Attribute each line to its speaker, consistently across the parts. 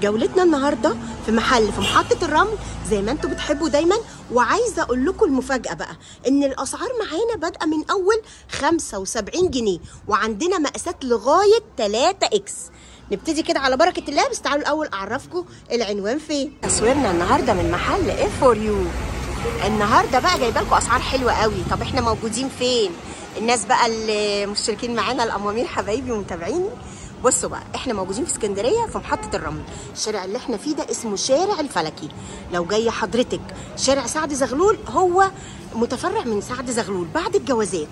Speaker 1: جولتنا النهارده في محل في محطة الرمل زي ما أنتم بتحبوا دايما. وعايزة أقول لكم المفاجأة بقى إن الأسعار معانا بادئة من أول 75 جنيه وعندنا مقاسات لغاية 3 X. نبتدي كده على بركة الله. بس تعالوا الأول أعرفكم العنوان فين. تصويرنا النهارده من محل F for you النهارده بقى جايبة لكم أسعار حلوة قوي. طب إحنا موجودين فين؟ الناس بقى اللي مشتركين معانا الامامير حبايبي ومتابعيني. بصوا بقى إحنا موجودين في اسكندرية في محطة الرمل. الشارع اللي إحنا فيه ده اسمه شارع الفلكي. لو جاية حضرتك شارع سعد زغلول هو متفرع من سعد زغلول بعد الجوازات.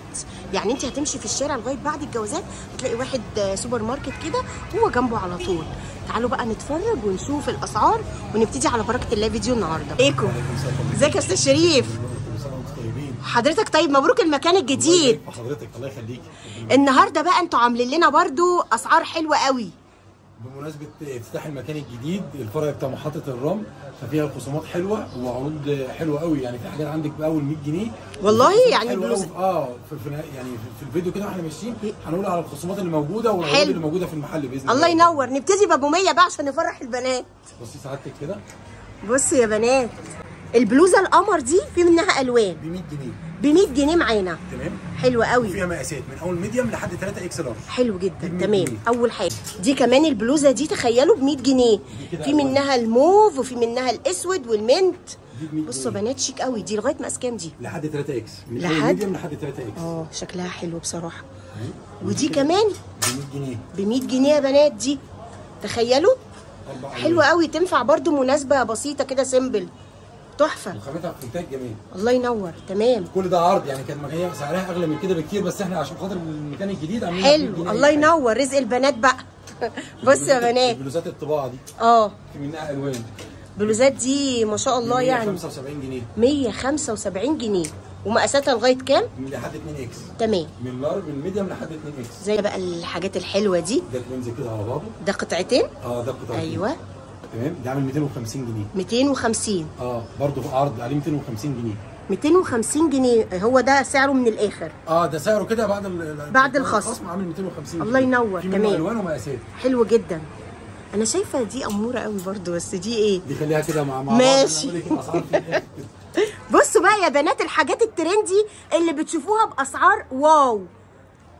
Speaker 1: يعني انت هتمشي في الشارع لغاية بعد الجوازات هتلاقي واحد آه، سوبر ماركت كده هو جنبه على طول. تعالوا بقى نتفرج ونشوف الأسعار ونبتدي على بركة الله فيديو النهارده. ايكم ازيك يا أستاذ شريف؟ حضرتك طيب مبروك المكان الجديد.
Speaker 2: حضرتك الله يخليك
Speaker 1: النهارده بقى أنتوا عاملين لنا برضو أسعار حلوة قوي.
Speaker 2: بمناسبة افتتاح المكان الجديد الفرع بتاع محطة الرمل ففيها الخصومات حلوة وعروض حلوة قوي. يعني في حاجات عندك باول 100 جنيه.
Speaker 1: والله يعني بلوز-.
Speaker 2: آه في, في يعني في, في الفيديو كده وإحنا ماشيين هنقول على الخصومات اللي موجودة والعروض
Speaker 1: حلو.
Speaker 2: اللي موجودة في المحل بإذن
Speaker 1: الله ينور. نبتدي بأبو 100 بقى عشان نفرح البنات.
Speaker 2: بصي سعادتك كده.
Speaker 1: بصوا يا بنات. البلوزة القمر دي في منها ألوان.
Speaker 2: ب 100 جنيه.
Speaker 1: ب 100 جنيه معانا.
Speaker 2: تمام.
Speaker 1: حلوة قوي.
Speaker 2: وفيها مقاسات من أول medium لحد 3 X large.
Speaker 1: حلو جدا.
Speaker 2: ب 100
Speaker 1: تمام.
Speaker 2: جنيه.
Speaker 1: أول حاجة. دي كمان البلوزة دي تخيلوا ب 100 جنيه في. منها الموف وفي منها الأسود وال mint.
Speaker 2: دي ب 100
Speaker 1: بصوا. بنات شيك قوي. دي لغاية مقاس كام دي؟
Speaker 2: لحد 3 X. من
Speaker 1: لحد؟
Speaker 2: لحد 3 X.
Speaker 1: آه شكلها حلو بصراحة. ودي كمان؟
Speaker 2: ب 100 جنيه.
Speaker 1: ب 100 جنيه يا بنات. دي تخيلوا؟ حلوة قوي. تنفع برضو مناسبة بسيطة كده simple تحفة.
Speaker 2: وخامتها في إنتاج جميل.
Speaker 1: الله ينور. تمام.
Speaker 2: كل ده عرض يعني كانت هي سعرها أغلى من كده بكتير بس إحنا عشان خاطر المكان الجديد عاملين
Speaker 1: حلو. الله ينور. رزق البنات بقى. بصوا يا بنات.
Speaker 2: بلوزات الطباعة دي.
Speaker 1: آه.
Speaker 2: في منها ألوان.
Speaker 1: بلوزات دي ما شاء الله يعني.
Speaker 2: 75 جنيه.
Speaker 1: 175 جنيه. ومقاساتها لغاية كام؟
Speaker 2: من لحد 2 X.
Speaker 1: تمام.
Speaker 2: من large من medium لحد 2 X.
Speaker 1: زي بقى الحاجات الحلوة دي.
Speaker 2: ده twins كده على بعضه.
Speaker 1: ده قطعتين؟
Speaker 2: آه ده قطعه
Speaker 1: أيوه.
Speaker 2: تمام؟ ده عامل 250 جنيه.
Speaker 1: 250
Speaker 2: آه برضه في عرض عليه 250 جنيه.
Speaker 1: 250 جنيه. هو ده سعره من الآخر.
Speaker 2: آه ده سعره كده بعد ال-
Speaker 1: بعد الخصم.
Speaker 2: عامل 250
Speaker 1: الله
Speaker 2: جنيه.
Speaker 1: ينور،
Speaker 2: في منه
Speaker 1: تمام.
Speaker 2: ألوان ومقاسات.
Speaker 1: حلو جدا. أنا شايفة دي أمورة قوي برضو بس دي إيه؟
Speaker 2: دي خليها كده مع مع
Speaker 1: ماشي. بصوا بقى يا بنات الحاجات الترندي اللي بتشوفوها بأسعار واو.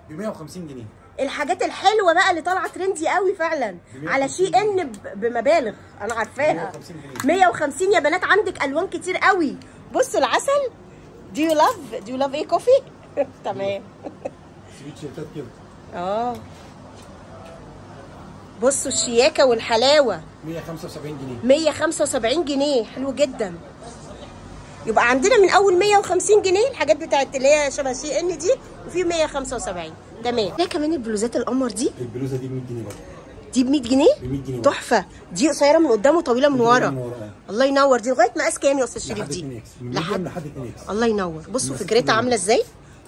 Speaker 2: ب 150 جنيه.
Speaker 1: الحاجات الحلوة بقى اللي طالعة ترندي قوي فعلا. على شي إن بمبالغ أنا عارفاها.
Speaker 2: 150 جنيه.
Speaker 1: 150 يا بنات عندك ألوان كتير قوي. بصوا العسل. Do you love do you love إيه كوفي تمام.
Speaker 2: كده.
Speaker 1: آه. بصوا الشياكة والحلاوة.
Speaker 2: 175 جنيه.
Speaker 1: 175 جنيه. حلو جدا. يبقى عندنا من أول 150 جنيه الحاجات بتاعت اللي هي شبه شي إن دي وفي 175 تمام. ده كمان البلوزات القمر دي؟
Speaker 2: البلوزة دي ب 100 جنيه برضه.
Speaker 1: دي ب 100 جنيه؟
Speaker 2: ب 100 جنيه
Speaker 1: تحفة. دي قصيرة من قدام وطويلة من ورا.
Speaker 2: من ورا، آه.
Speaker 1: الله ينور. دي لغاية مقاس كام يا أستاذ شريف
Speaker 2: لحد
Speaker 1: دي؟
Speaker 2: 2 إكس. من
Speaker 1: لحد
Speaker 2: لحد 2 إكس.
Speaker 1: الله ينور. بصوا فكرتها. عاملة إزاي؟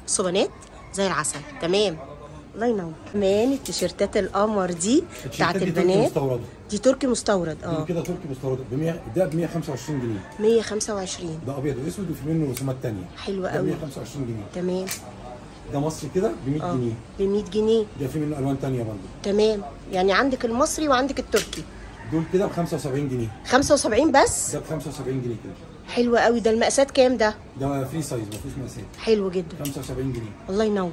Speaker 1: بصوا بنات زي العسل. تمام. الله ينور. كمان التيشيرتات القمر دي بتاعت
Speaker 2: التيشيرتات دي تركي
Speaker 1: البنات. دي تركي مستورد. آه.
Speaker 2: كده تركي مستورده ب 100 ده ب 125 جنيه.
Speaker 1: 125
Speaker 2: ده أبيض وأسود وفي منه رسومات ثانية
Speaker 1: حلو
Speaker 2: ده ب
Speaker 1: قوي
Speaker 2: 125 جنيه.
Speaker 1: تمام.
Speaker 2: ده مصري كده ب 100
Speaker 1: آه.
Speaker 2: جنيه.
Speaker 1: ب 100 جنيه.
Speaker 2: ده في منه ألوان ثانية برضه.
Speaker 1: تمام. يعني عندك المصري وعندك التركي.
Speaker 2: دول كده ب 75 جنيه.
Speaker 1: 75 بس؟
Speaker 2: ده ب 75 جنيه كده.
Speaker 1: حلو قوي. ده المقاسات كام ده؟
Speaker 2: ده free size ما فيهوش مقاسات.
Speaker 1: حلو جدا.
Speaker 2: 75 جنيه.
Speaker 1: الله ينور.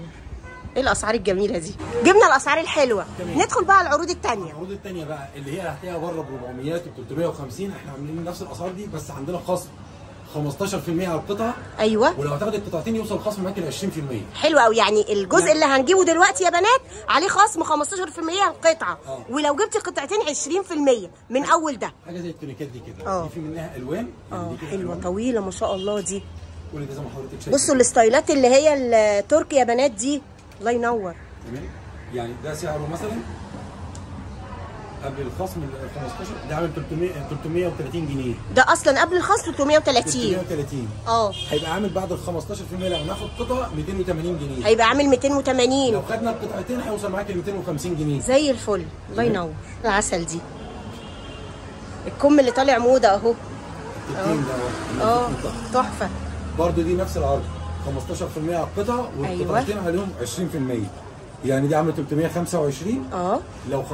Speaker 1: إيه الأسعار الجميلة دي؟ جبنا الأسعار الحلوة.
Speaker 2: تمام.
Speaker 1: ندخل بقى على العروض التانية.
Speaker 2: العروض الثانية بقى اللي هي هتلاقيها بره ب 400 و 350 إحنا عاملين نفس الأسعار دي بس عندنا خصم. 15% على القطعة.
Speaker 1: أيوه.
Speaker 2: ولو هتاخد القطعتين يوصل خصم معاك ل 20%
Speaker 1: حلو قوي يعني الجزء
Speaker 2: يعني-
Speaker 1: اللي هنجيبه دلوقتي يا بنات عليه خصم 15% على القطعة.
Speaker 2: آه.
Speaker 1: ولو جبتي قطعتين 20% من أول ده.
Speaker 2: حاجة زي التونيكات دي كده.
Speaker 1: آه.
Speaker 2: دي في منها ألوان يعني
Speaker 1: آه.
Speaker 2: حلوة.
Speaker 1: طويلة ما شاء الله دي. بصوا الستايلات اللي هي التركي يا بنات دي. الله ينور.
Speaker 2: تمام. يعني ده سعره مثلا؟ قبل الخصم ال 15 ده عامل 300 330 جنيه.
Speaker 1: ده أصلا قبل الخصم 330
Speaker 2: 330
Speaker 1: آه.
Speaker 2: هيبقى عامل بعد ال 15% لو ناخد قطعة 280 جنيه.
Speaker 1: هيبقى عامل
Speaker 2: لو
Speaker 1: 280
Speaker 2: خدنا القطعتين هيوصل معاك ل 250 جنيه.
Speaker 1: زي الفل. الله ينور. العسل دي. الكم اللي طالع موضة
Speaker 2: أهو. ده
Speaker 1: آه. تحفة.
Speaker 2: برضه دي نفس العرض. 15% على القطعة والقطعتين عليهم 20% يعني دي عامله 325
Speaker 1: آه.
Speaker 2: لو 15%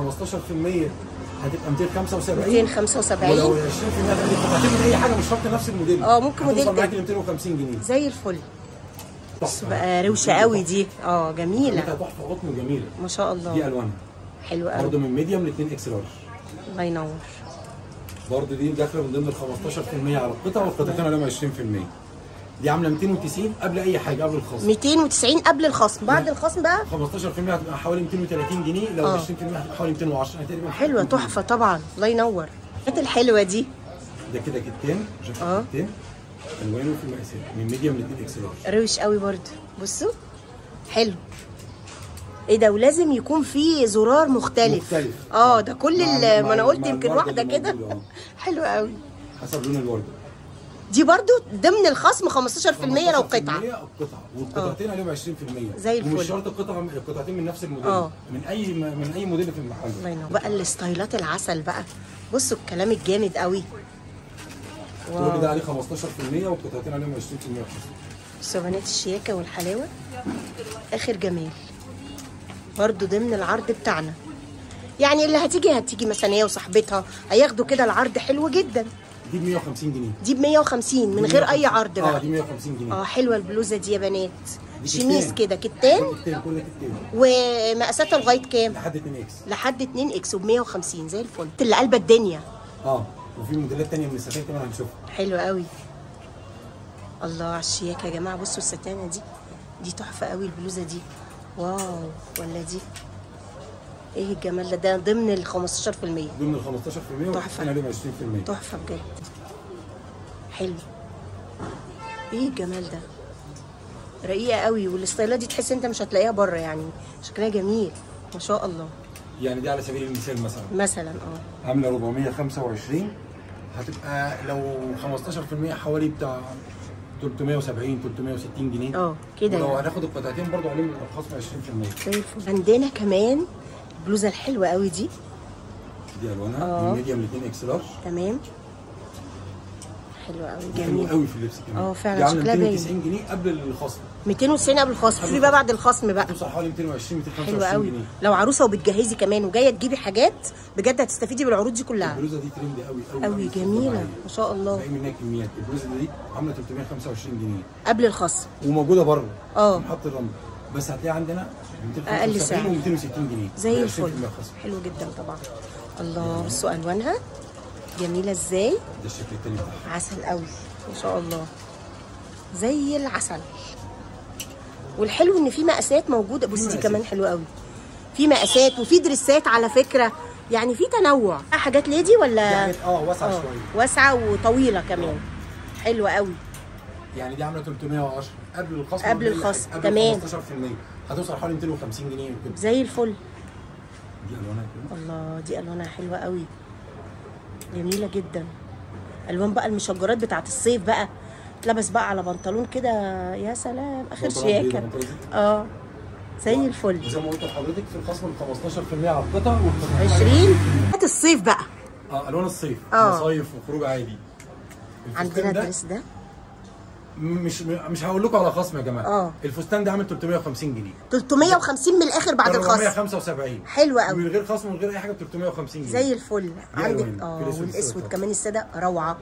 Speaker 2: هتبقى 275 ولو
Speaker 1: 275
Speaker 2: 20% هتبقى قطعتين من أي حاجة مش شرط نفس الموديل.
Speaker 1: آه، ممكن موديل.
Speaker 2: ل 250 جنيه.
Speaker 1: زي الفل. بس. بقى روشة قوي دي.
Speaker 2: آه
Speaker 1: جميلة.
Speaker 2: تحفة قطن جميلة.
Speaker 1: ما شاء
Speaker 2: دي
Speaker 1: الله
Speaker 2: الوانها
Speaker 1: حلوة قوي.
Speaker 2: برضه من medium ل 2 X large
Speaker 1: الله ينور.
Speaker 2: برضه دي داخلة من ضمن ال 15% على القطع والقطعتين عليهم 20% دي عاملة 290 قبل أي حاجة قبل الخصم.
Speaker 1: 290 قبل الخصم. بعد الخصم بقى؟
Speaker 2: 15% هتبقى حوالي 230 جنيه لو
Speaker 1: آه.
Speaker 2: 20% هتبقى حوالي 210 تقريبا
Speaker 1: حلوة تحفة طبعا. الله ينور. الحاجات الحلوة دي.
Speaker 2: ده كده كتان
Speaker 1: آه.
Speaker 2: كتان ألوانه في المقاسات. من medium ل 2 X large
Speaker 1: روش قوي برضو بصوا. حلو. إيه ده؟ ولازم يكون في زرار مختلف.
Speaker 2: مختلف.
Speaker 1: آه ده كل ما أنا قلت يمكن
Speaker 2: واحدة
Speaker 1: كده.
Speaker 2: آه.
Speaker 1: حلو قوي.
Speaker 2: حسب لون الورده
Speaker 1: دي برضو ضمن الخصم 15% لو
Speaker 2: 15%
Speaker 1: قطعة
Speaker 2: القطعه والقطعتين عليهم 20%
Speaker 1: زي الفل.
Speaker 2: ومش شرط القطعه القطعتين من نفس الموديل.
Speaker 1: آه.
Speaker 2: من أي من أي موديل في المحل.
Speaker 1: الله ينور. بقى الستايلات العسل بقى. بصوا الكلام الجامد قوي.
Speaker 2: كل ده
Speaker 1: wow.
Speaker 2: عليه 15% والقطعتين عليهم 20% خصم.
Speaker 1: بصوا بنات الشياكة والحلاوة. آخر جمال. برضو ضمن العرض بتاعنا. يعني اللي هتيجي هتيجي مثلا هي وصاحبتها هياخدوا كده العرض حلو جدا.
Speaker 2: دي ب 150 جنيه.
Speaker 1: دي ب 150 من غير أي عرض
Speaker 2: آه
Speaker 1: بقى
Speaker 2: دي 150 جنيه.
Speaker 1: آه حلوة البلوزة دي يا بنات.
Speaker 2: شميز.
Speaker 1: كده كتان.
Speaker 2: كتان كل كتان.
Speaker 1: ومقاساتها لغاية كام؟
Speaker 2: لحد 2 X.
Speaker 1: لحد 2 X ب 150 زي الفل. اللي قلبه الدنيا.
Speaker 2: آه وفي موديلات تانية من الستان كمان هنشوفها.
Speaker 1: حلو قوي. الله على الشياكة يا جماعة. بصوا الستانة دي دي تحفة قوي البلوزة دي. واو ولا دي؟ إيه الجمال ده؟ ده ضمن ال 15%
Speaker 2: ضمن ال 15% والقطعتين عليهم 20%
Speaker 1: تحفة. بجد. حلو. إيه الجمال ده؟ رقيقة قوي والستايلات دي تحس أنت مش هتلاقيها بره يعني. شكلها جميل ما شاء الله.
Speaker 2: يعني دي على سبيل المثال مثلا.
Speaker 1: مثلا آه.
Speaker 2: عاملة 425 هتبقى لو 15% حوالي بتاع 370 360 جنيه.
Speaker 1: آه كده
Speaker 2: ولو
Speaker 1: يعني.
Speaker 2: هناخد القطعتين برضو عليهم الخصم 20%
Speaker 1: زي الفل عندنا كمان البلوزة الحلوة قوي دي.
Speaker 2: دي
Speaker 1: ألوانها.
Speaker 2: من medium 2 X large.
Speaker 1: تمام. حلوة قوي
Speaker 2: حلوة
Speaker 1: جميل
Speaker 2: قوي في اللبس كمان.
Speaker 1: آه فعلا. شكلها باين.
Speaker 2: 290 جنيه قبل الخصم.
Speaker 1: 290 قبل الخصم. في بقى بعد الخصم بقى.
Speaker 2: توصل حوالي 220
Speaker 1: حلوة
Speaker 2: 225
Speaker 1: قوي.
Speaker 2: جنيه.
Speaker 1: لو عروسة وبتجهزي كمان وجاية تجيبي حاجات بجد هتستفيدي بالعروض دي كلها.
Speaker 2: البلوزة دي ترند قوي قوي
Speaker 1: قوي جميلة. ما شاء الله.
Speaker 2: باقي منها كميات. البلوزة دي عاملة 325 جنيه.
Speaker 1: قبل الخصم.
Speaker 2: وموجودة بره.
Speaker 1: آه.
Speaker 2: محط الرمل. بس هتلاقي عندنا 275
Speaker 1: سعر.
Speaker 2: و 260 جنيه.
Speaker 1: زي الفل.
Speaker 2: 20% خصم.
Speaker 1: حلو جدا طبعا. الله بصوا ألوانها. جميلة إزاي؟
Speaker 2: ده الشكل التاني. بتاعها
Speaker 1: عسل قوي. ما شاء الله. زي العسل. والحلو إن في مقاسات موجودة. بصي. كمان حلوة قوي. في مقاسات وفي دريسات على فكرة. يعني في تنوع. حاجات ليدي ولا؟
Speaker 2: حاجات آه واسعة
Speaker 1: آه.
Speaker 2: شوية.
Speaker 1: واسعة وطويلة كمان. حلوة قوي.
Speaker 2: يعني دي عاملة 310 قبل الخصم
Speaker 1: قبل الخصم،
Speaker 2: قبل
Speaker 1: تمام.
Speaker 2: 15% هتوصل حوالي 250 جنيه وكده.
Speaker 1: زي الفل.
Speaker 2: دي ألوانها كده
Speaker 1: الله دي ألوانها حلوة قوي. جميلة جدا. ألوان بقى المشجرات بتاعت الصيف بقى. اتلبس بقى على بنطلون كده يا سلام
Speaker 2: آخر شياكة.
Speaker 1: آه زي الفل.
Speaker 2: وزي ما قلت لحضرتك في الخصم ال 15% على القطع والقطع
Speaker 1: 20 هات الصيف بقى.
Speaker 2: آه ألوان الصيف.
Speaker 1: آه.
Speaker 2: مصايف وخروج عادي.
Speaker 1: عندنا الدرس ده.
Speaker 2: مش مش هقول لكم على خصم يا جماعة
Speaker 1: آه.
Speaker 2: الفستان ده عامل 350 جنيه
Speaker 1: 350 من الآخر بعد الخصم
Speaker 2: 475
Speaker 1: حلوة قوي.
Speaker 2: من غير خصم ومن غير أي حاجة ب 350 جنيه
Speaker 1: زي الفل عندك. آه
Speaker 2: والأسود.
Speaker 1: كمان السادة روعة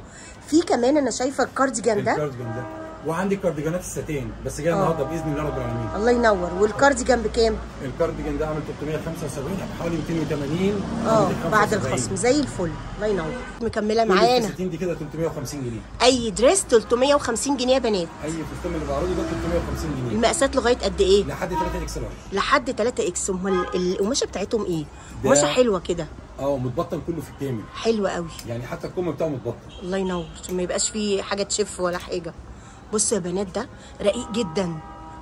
Speaker 1: في كمان أنا شايفة الكارديجان ده
Speaker 2: الكارديجان ده وعندي كارديجانات الستان بس جاي
Speaker 1: آه.
Speaker 2: النهارده بإذن الله رب العالمين.
Speaker 1: الله ينور. والكارديجان بكام
Speaker 2: الكارديجان ده عامل 375 يعني حوالي 280
Speaker 1: آه
Speaker 2: 275.
Speaker 1: بعد الخصم. زي الفل. الله ينور.
Speaker 2: مكملة
Speaker 1: معانا.
Speaker 2: الفساتين دي كده 350 جنيه.
Speaker 1: أي dress؟ 350 جنيه يا بنات.
Speaker 2: أي فستان اللي بعرضه ده 350 جنيه.
Speaker 1: المقاسات لغاية قد إيه؟
Speaker 2: لحد 3 X large.
Speaker 1: لحد 3 X. أمال القماشة بتاعتهم
Speaker 2: إيه؟
Speaker 1: قماشة حلوة كده.
Speaker 2: آه متبطن كله في الكامل.
Speaker 1: حلوة قوي.
Speaker 2: يعني حتى الكم بتاعه متبطن.
Speaker 1: الله ينور. عشان ما يبقاش فيه حاجة تشف ولا حاجة. بصوا يا بنات ده رقيق جدا.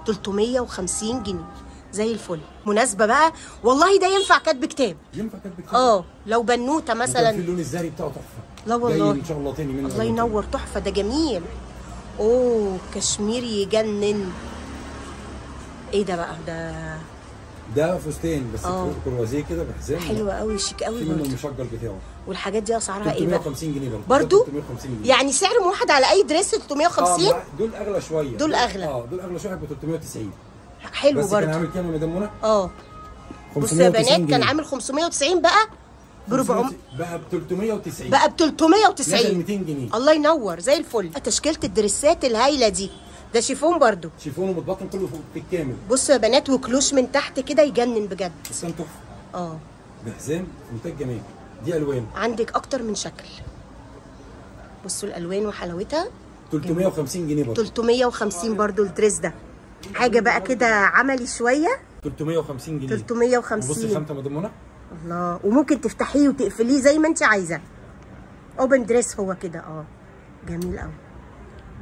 Speaker 1: 350 جنيه. زي الفل. مناسبة بقى؟ والله ده ينفع كاتب كتاب.
Speaker 2: ينفع كاتب كتاب؟
Speaker 1: آه لو بنوتة
Speaker 2: وكان في
Speaker 1: مثلا
Speaker 2: اللون الزهري بتاعه تحفة.
Speaker 1: لا والله.
Speaker 2: إن شاء الله تاني منه.
Speaker 1: الله ينور. تحفة. ده جميل. أوه كشميري يجنن. إيه ده بقى؟ ده
Speaker 2: ده فستان بس. فوق كروازيه كده بحزام.
Speaker 1: حلو قوي شيك قوي
Speaker 2: في منه
Speaker 1: برضه.
Speaker 2: المشجر بتاعه.
Speaker 1: والحاجات دي أسعارها إيه بقى؟
Speaker 2: 350 جنيه برضه.
Speaker 1: برضو
Speaker 2: 350 جنيه.
Speaker 1: يعني سعر موحد على أي دريس 350
Speaker 2: آه دول أغلى شوية.
Speaker 1: دول أغلى.
Speaker 2: آه دول أغلى شوية ب 390
Speaker 1: حلو
Speaker 2: بس كان
Speaker 1: برضه.
Speaker 2: عامل كام يا مدام منى؟
Speaker 1: آه. بصوا يا
Speaker 2: 590
Speaker 1: بنات كان. عامل 590 بقى ب 400
Speaker 2: بقى ب 390
Speaker 1: بقى ب
Speaker 2: نزل
Speaker 1: 390
Speaker 2: 200 جنيه.
Speaker 1: الله ينور زي الفل. تشكيلة الدريسات الهايلة دي. ده شيفون برضو.
Speaker 2: شيفون ومتبطن كله بالكامل.
Speaker 1: بصوا يا بنات وكلوش من تحت كده يجنن بجد.
Speaker 2: فستان تحفة.
Speaker 1: آه.
Speaker 2: بحزام منتج جمال دي ألوان.
Speaker 1: عندك أكتر من شكل. بصوا الألوان وحلاوتها.
Speaker 2: 350 جنيه برضه
Speaker 1: 350 برضو الدريس ده. حاجة بقى كده عملي شوية.
Speaker 2: 350 جنيه.
Speaker 1: 350
Speaker 2: بصي الخامه مضمونة.
Speaker 1: الله. وممكن تفتحيه وتقفليه زي ما انت عايزة. open dress هو كده. آه. جميل قوي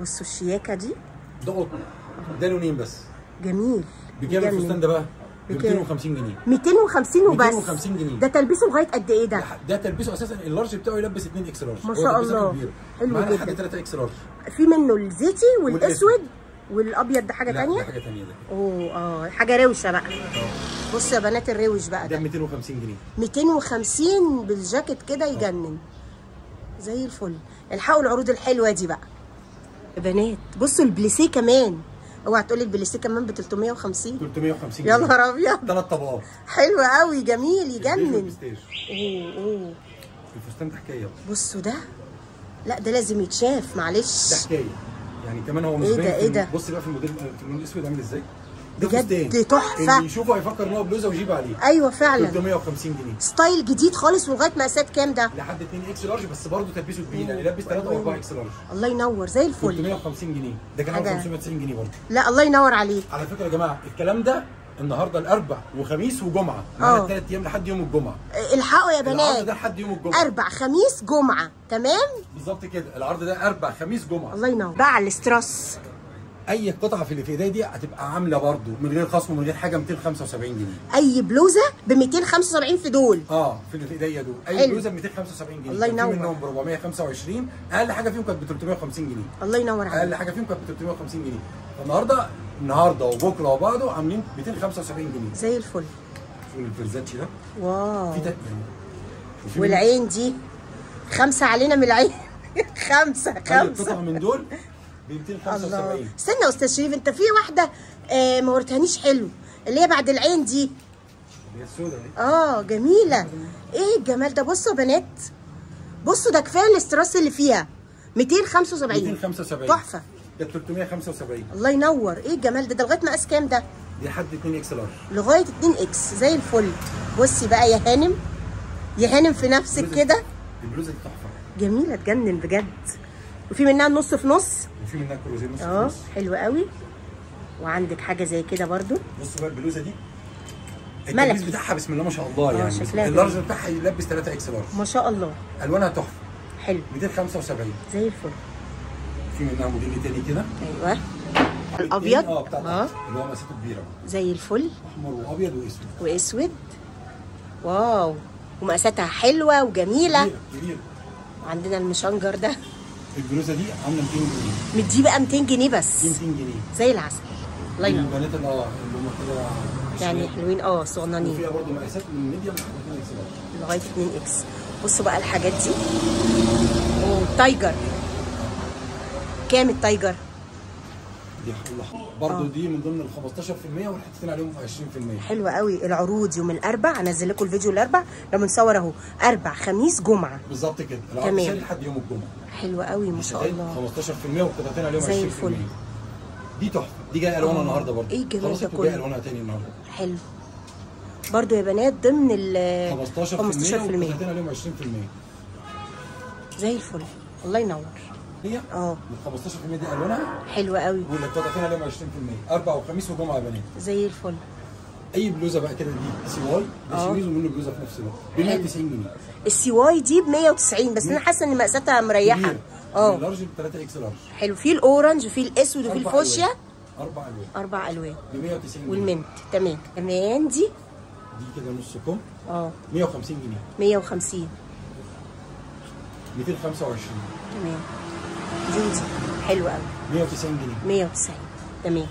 Speaker 1: بصوا الشياكة دي.
Speaker 2: ده قطن ده لونين بس
Speaker 1: جميل
Speaker 2: بكام. الفستان ده بقى؟ ب
Speaker 1: بكام؟
Speaker 2: 250 جنيه
Speaker 1: 250 وبس
Speaker 2: 250 جنيه.
Speaker 1: ده تلبيسه لغاية قد إيه ده؟
Speaker 2: ده- تلبيسه أساسا ال large بتاعه يلبس 2 X large
Speaker 1: ما شاء الله. حلو جدا.
Speaker 2: حاجة 3 X large
Speaker 1: في منه الزيتي
Speaker 2: والأسود.
Speaker 1: والأبيض ده حاجة
Speaker 2: لا،
Speaker 1: تانية
Speaker 2: ده حاجة ثانية ده
Speaker 1: أوه آه حاجة روشة بقى
Speaker 2: آه
Speaker 1: بصوا يا بنات الروش بقى
Speaker 2: ده
Speaker 1: ده
Speaker 2: 250 جنيه
Speaker 1: 250 بالجاكيت كده يجنن زي الفل الحقوا العروض الحلوة دي بقى بنات. بصوا البليسيه كمان. اوعى تقولي البليسيه كمان ب 350
Speaker 2: 350
Speaker 1: يا نهار أبيض.
Speaker 2: ثلاث طبقات.
Speaker 1: حلو قوي جميل يجنن. أوه أوه.
Speaker 2: الفستان ده حكاية.
Speaker 1: بصوا ده؟ لا ده لازم يتشاف
Speaker 2: ده
Speaker 1: معلش
Speaker 2: حكاية. يعني كمان هو مش باين
Speaker 1: ده،
Speaker 2: الم-
Speaker 1: ده؟
Speaker 2: بص بقى في الموديل في اللون الأسود عامل إزاي؟ ده
Speaker 1: بجد. تحفة.
Speaker 2: اللي يشوفه هيفكر إن هو بلوزة ويجيب عليه.
Speaker 1: أيوه فعلا.
Speaker 2: 350 جنيه.
Speaker 1: style جديد خالص ولغاية مقاسات كام ده؟
Speaker 2: لحد 2 X large بس برضه تلبسه كبير يعني يلبس 3 أو 4 X large.
Speaker 1: الله ينور زي الفل.
Speaker 2: 350 جنيه. ده كان
Speaker 1: حاجة.
Speaker 2: 590 جنيه برضه.
Speaker 1: لا الله ينور عليك.
Speaker 2: على فكرة يا جماعة الكلام ده النهارده الأربع وخميس وجمعة.
Speaker 1: آه.
Speaker 2: معانا ثلاث أيام لحد يوم الجمعة.
Speaker 1: الحقوا يا
Speaker 2: العرض
Speaker 1: بنات.
Speaker 2: ده لحد يوم الجمعة.
Speaker 1: أربع خميس جمعة. تمام؟
Speaker 2: بالظبط كده. العرض ده أربع خميس جمعة.
Speaker 1: الله ينور. بقى على الاستراس.
Speaker 2: اي قطعة في اللي في ايديا دي هتبقى عاملة برضه من غير خصم ومن غير حاجة 275 جنيه.
Speaker 1: أي بلوزة ب 275 في دول.
Speaker 2: آه في اللي في ايديا دول. أي
Speaker 1: حلو.
Speaker 2: بلوزة ب 275 جنيه.
Speaker 1: الله ينور.
Speaker 2: منهم ب 425 أقل حاجة فيهم كانت ب 350 جنيه.
Speaker 1: الله ينور
Speaker 2: أقل
Speaker 1: عليك
Speaker 2: حاجة فيهم كانت ب 350 جنيه. فالنهارده النهارده وبكرة وبعده عاملين 275 جنيه.
Speaker 1: زي الفل.
Speaker 2: شوف الفرزاتشي ده؟
Speaker 1: واو.
Speaker 2: في تق- يعني
Speaker 1: والعين دي خمسة علينا من العين. خمسة
Speaker 2: أي قطعة
Speaker 1: خمسه
Speaker 2: من دول. ب
Speaker 1: الله.
Speaker 2: 275
Speaker 1: استنى يا أستاذ شريف أنت في واحدة آه ما وريتهانيش حلو اللي هي بعد العين دي.
Speaker 2: هي السوداء دي.
Speaker 1: آه جميلة. إيه الجمال ده؟ بصوا يا بنات بصوا ده كفاية الاستراس اللي فيها. 275
Speaker 2: 275
Speaker 1: تحفة.
Speaker 2: كانت 375
Speaker 1: الله ينور. إيه الجمال ده؟ ده لغاية مقاس كام ده؟
Speaker 2: دي لحد 2 X large.
Speaker 1: لغاية 2 X. زي الفل. بصي بقى يا هانم يا هانم في نفسك كده.
Speaker 2: البلوزه دي تحفة.
Speaker 1: جميلة تجنن بجد. وفي منها نص في نص.
Speaker 2: وفي منها كروزيه نص في آه
Speaker 1: حلو قوي. وعندك حاجة زي كده برضو.
Speaker 2: بصوا بقى البلوزة دي
Speaker 1: ملكي.
Speaker 2: بتاعها بسم الله ما شاء الله
Speaker 1: آه،
Speaker 2: يعني.
Speaker 1: شكلها
Speaker 2: ال
Speaker 1: large.
Speaker 2: بتاعها يلبس 3 X large.
Speaker 1: ما شاء الله.
Speaker 2: ألوانها تحفة.
Speaker 1: حلو.
Speaker 2: 275
Speaker 1: زي الفل.
Speaker 2: في منها موديل تاني كده.
Speaker 1: أيوه. الأبيض.
Speaker 2: آه بتاع
Speaker 1: آه.
Speaker 2: اللي هو مسافته كبيرة.
Speaker 1: زي الفل.
Speaker 2: أحمر وأبيض وأسود.
Speaker 1: وأسود. wow. ومقاساتها حلوة وجميلة.
Speaker 2: كبيرة كبيرة.
Speaker 1: وعندنا المشنجر ده.
Speaker 2: البلوزه دي عاملة 200 جنيه.
Speaker 1: مدي بقى 200 جنيه بس.
Speaker 2: دي 200 جنيه.
Speaker 1: زي العسل. الله ينور.
Speaker 2: البنات آه اللي هم كده
Speaker 1: يعني. حلوين. آه صغننين.
Speaker 2: وفيها برضه مقاسات من medium لحد 2 X large
Speaker 1: لغاية 2 X. بصوا بقى الحاجات دي. أوه tiger. كام ال
Speaker 2: tiger؟ دي برضه دي من ضمن ال 15% والحتتين عليهم 20%
Speaker 1: حلوة قوي. العروض يوم الأربع انزل لكم الفيديو الأربع. لما نصور أهو. أربع خميس جمعة.
Speaker 2: بالظبط كده. العرض
Speaker 1: تمام.
Speaker 2: لحد يوم الجمعة.
Speaker 1: حلوة قوي ما شاء الله.
Speaker 2: 15% والقطعتين عليهم 20%
Speaker 1: زي الفل.
Speaker 2: دي تحفة. دي جاية ألوانها النهارده برضه
Speaker 1: إيه الجمال ده كله؟
Speaker 2: وجايه ألوانها تاني النهارده.
Speaker 1: حلو. برضو يا بنات ضمن ال
Speaker 2: 15%
Speaker 1: 15%
Speaker 2: والقطعتين عليهم 20%
Speaker 1: زي الفل. الله ينور. آه.
Speaker 2: ال 15% دي ألوانها؟
Speaker 1: حلوة قوي.
Speaker 2: والقطعتين عليهم 20% أربع وخميس وجمعة يا بنات.
Speaker 1: زي الفل.
Speaker 2: أي بلوزة بقى كده دي؟ سي واي ده
Speaker 1: آه.
Speaker 2: شميز ومنه بلوزة في نفس الوقت. ب 190 جنيه.
Speaker 1: السي واي دي ب 190 بس أنا حاسة إن مقاساتها مريحة.
Speaker 2: آه.
Speaker 1: ال
Speaker 2: large ب 3 X large.
Speaker 1: حلو. في ال orange وفي الأسود وفي الفوشيا.
Speaker 2: أربع ألوان.
Speaker 1: أربع ألوان.
Speaker 2: ب 190 جنيه.
Speaker 1: وال mint. تمام. كمان دي؟
Speaker 2: دي كده نص كم
Speaker 1: آه.
Speaker 2: 150 جنيه.
Speaker 1: 150
Speaker 2: 225
Speaker 1: تمام. دي حلوة قوي
Speaker 2: 190 جنيه.
Speaker 1: 190 تمام.